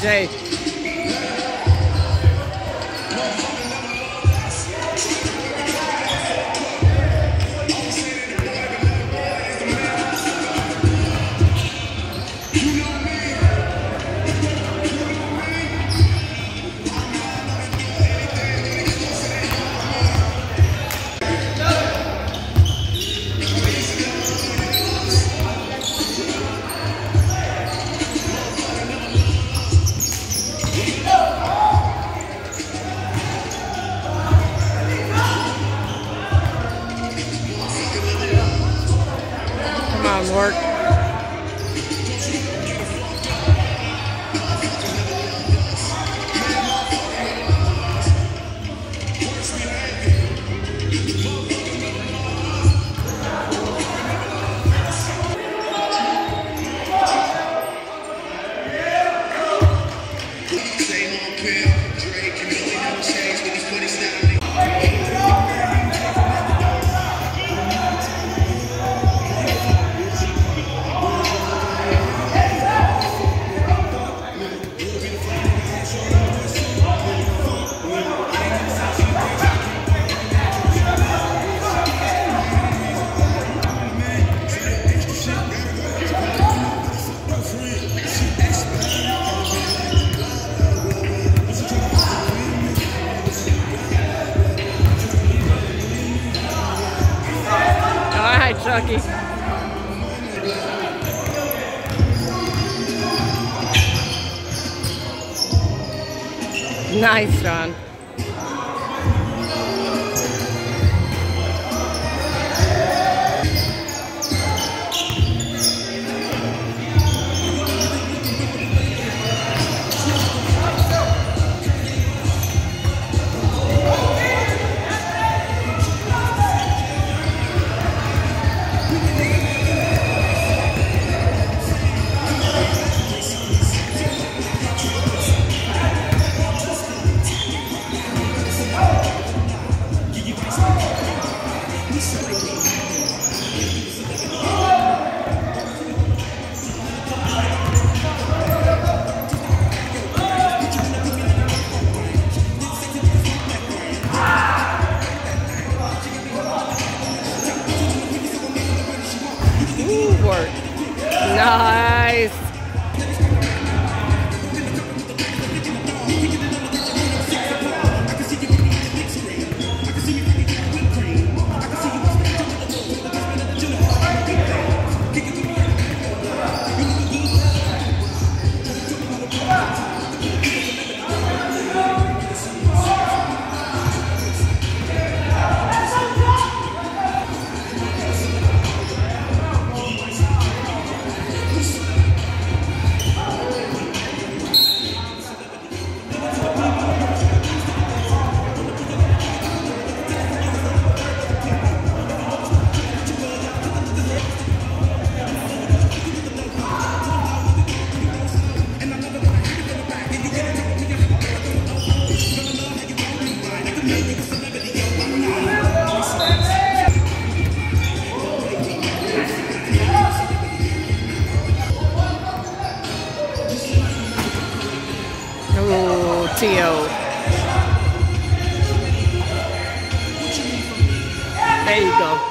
TJ. On, Nice, John. There you go.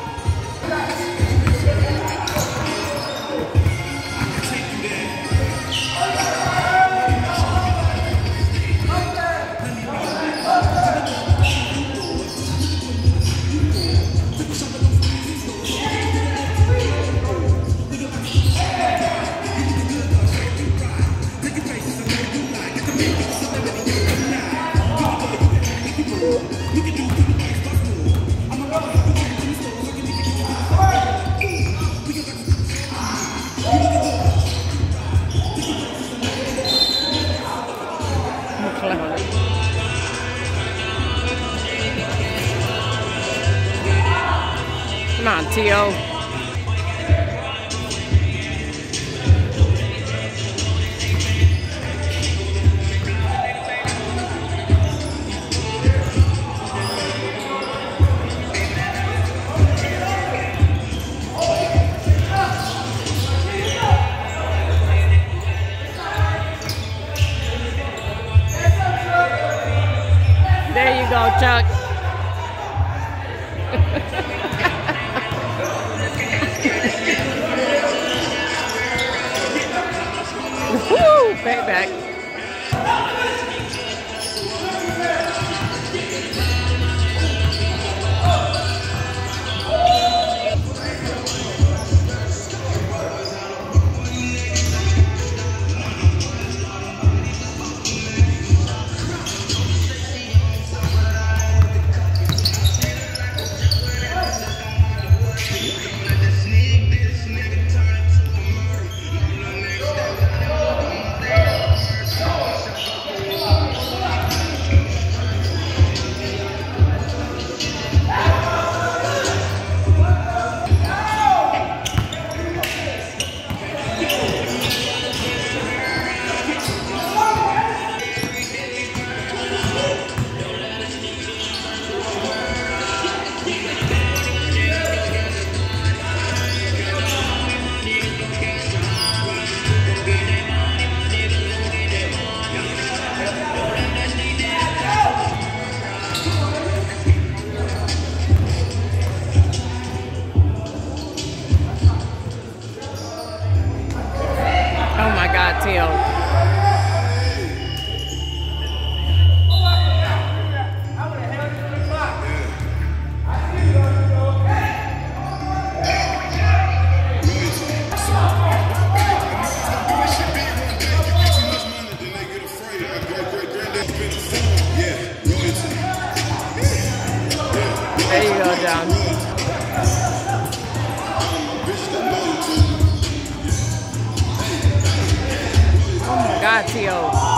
Come on, T.O. Woo! Payback. Oh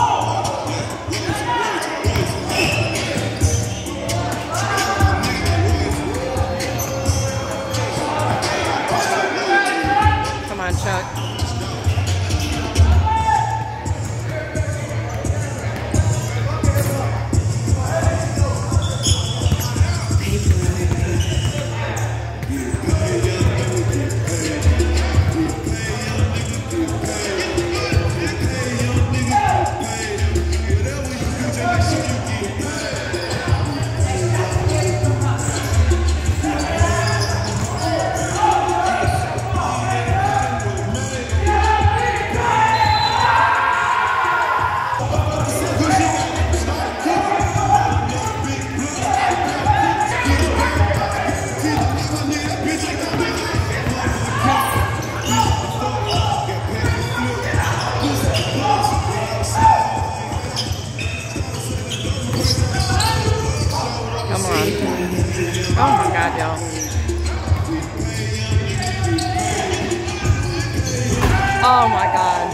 on. Oh my God, y'all. Oh my God.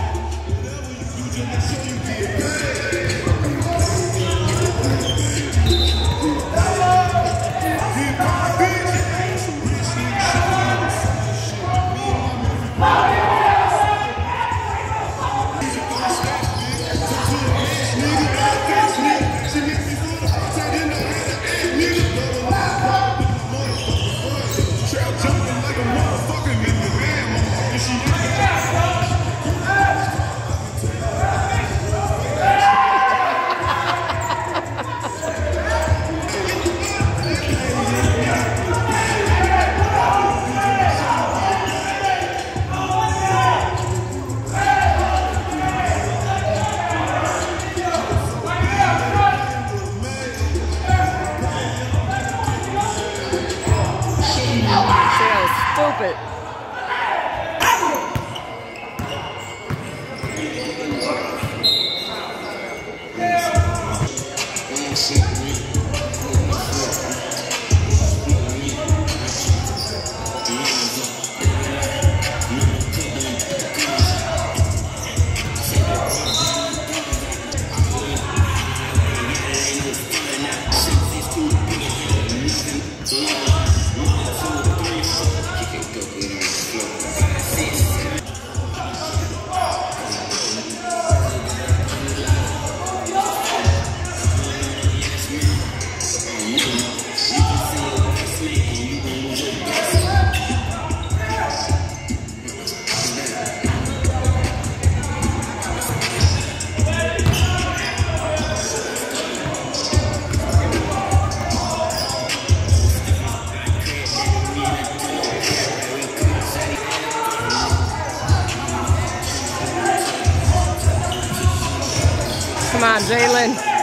Stupid. Come on, Jalen.